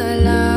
I love.